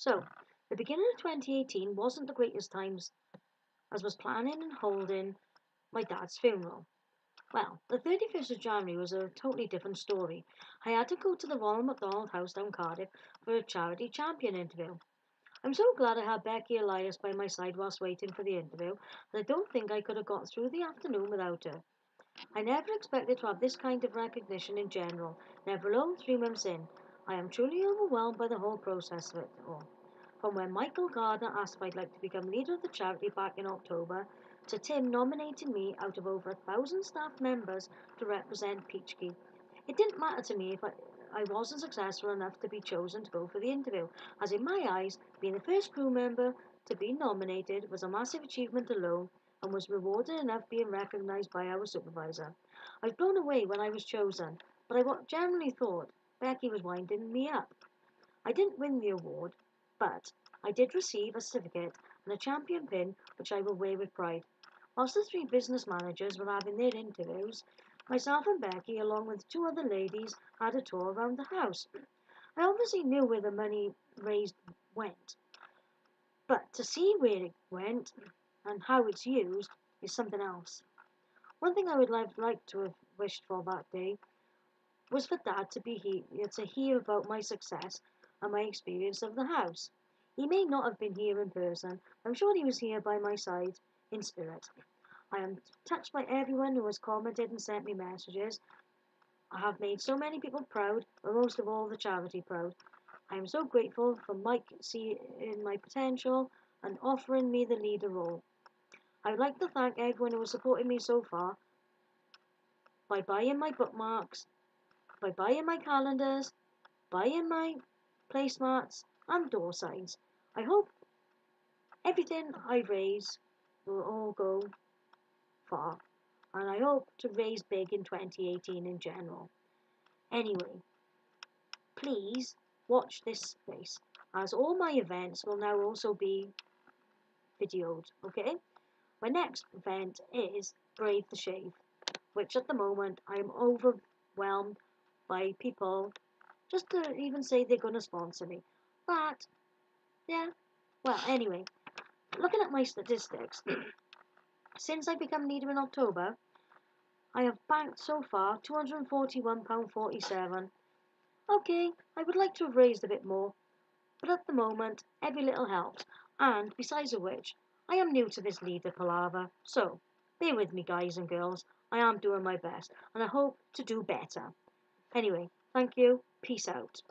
So, the beginning of 2018 wasn't the greatest times as was planning and holding my dad's funeral. Well, the 31st of January was a totally different story. I had to go to the Ronald McDonald House down Cardiff for a charity champion interview. I'm so glad I had Becky Elias by my side whilst waiting for the interview, and I don't think I could have got through the afternoon without her. I never expected to have this kind of recognition in general, never alone three months in. I am truly overwhelmed by the whole process of it all. From when Michael Gardner asked if I'd like to become leader of the charity back in October, to Tim nominating me out of over a thousand staff members to represent Peachkey. It didn't matter to me if I, I wasn't successful enough to be chosen to go for the interview, as in my eyes, being the first crew member to be nominated was a massive achievement alone and was rewarded enough being recognised by our supervisor. I was blown away when I was chosen, but I generally thought Becky was winding me up. I didn't win the award, but I did receive a certificate and a champion pin which I will wear with pride. Whilst the three business managers were having their interviews, myself and Becky, along with two other ladies, had a tour around the house. I obviously knew where the money raised went, but to see where it went and how it's used is something else. One thing I would have liked to have wished for that day was for Dad to be here to hear about my success and my experience of the house. He may not have been here in person. I'm sure he was here by my side in spirit. I am touched by everyone who has commented and sent me messages. I have made so many people proud, but most of all the charity proud. I am so grateful for Mike seeing my potential and offering me the leader role. I would like to thank everyone who has supported me so far by buying my bookmarks, by buying my calendars, buying my placemats and door signs. I hope everything I raise will all go far, and I hope to raise big in 2018 in general. Anyway, please watch this space, as all my events will now also be videoed, okay? My next event is Brave the Shave, which at the moment I am overwhelmed by people just to even say they're going to sponsor me. But, yeah, well, anyway, looking at my statistics, since I become leader in October, I have banked so far £241.47. Okay, I would like to have raised a bit more, but at the moment, every little helps, and besides of which, I am new to this leader palaver, so bear with me, guys and girls. I am doing my best, and I hope to do better. Anyway, thank you. Peace out.